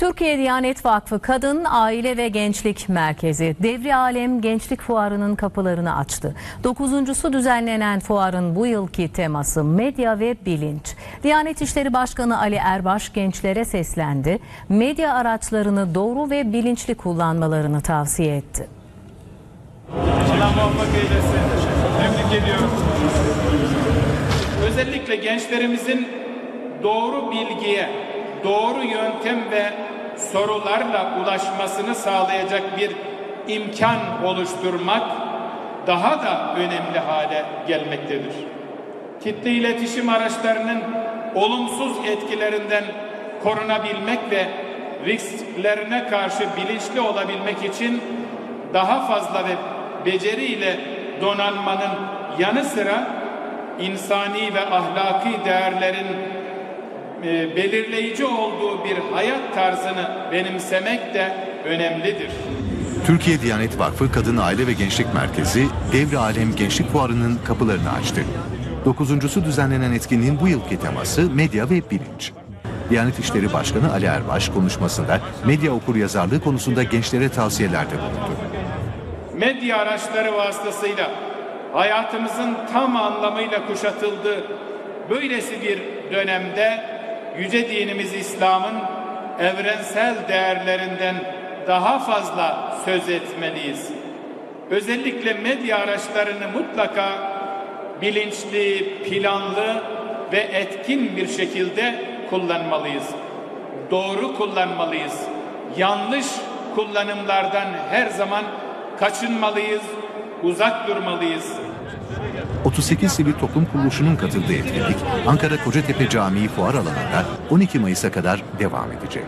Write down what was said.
Türkiye Diyanet Vakfı Kadın, Aile ve Gençlik Merkezi Devri Alem Gençlik Fuarı'nın kapılarını açtı. Dokuzuncusu düzenlenen fuarın bu yılki teması medya ve bilinç. Diyanet İşleri Başkanı Ali Erbaş gençlere seslendi. Medya araçlarını doğru ve bilinçli kullanmalarını tavsiye etti. Allah muvaffak eylesin. Tebrik ediyorum. Özellikle gençlerimizin doğru bilgiye, doğru yöntem ve sorularla ulaşmasını sağlayacak bir imkan oluşturmak daha da önemli hale gelmektedir. Kitle iletişim araçlarının olumsuz etkilerinden korunabilmek ve risklerine karşı bilinçli olabilmek için daha fazla ve beceriyle donanmanın yanı sıra insani ve ahlaki değerlerin e, belirleyici olduğu bir hayat tarzını benimsemek de önemlidir. Türkiye Diyanet Vakfı Kadın Aile ve Gençlik Merkezi Devri Alem Gençlik Fuarı'nın kapılarını açtı. Dokuzuncusu düzenlenen etkinliğin bu yılki teması medya ve bilinç. Diyanet İşleri Başkanı Ali Erbaş konuşmasında medya okuryazarlığı konusunda gençlere tavsiyelerde bulundu. Medya araçları vasıtasıyla hayatımızın tam anlamıyla kuşatıldığı böylesi bir dönemde yüce dinimiz İslam'ın evrensel değerlerinden daha fazla söz etmeliyiz. Özellikle medya araçlarını mutlaka bilinçli, planlı ve etkin bir şekilde kullanmalıyız. Doğru kullanmalıyız. Yanlış kullanımlardan her zaman kaçınmalıyız, uzak durmalıyız. 38 sivil toplum kuruluşunun katıldığı etkinlik Ankara Kocatepe Camii Fuar alanında 12 Mayıs'a kadar devam edecek.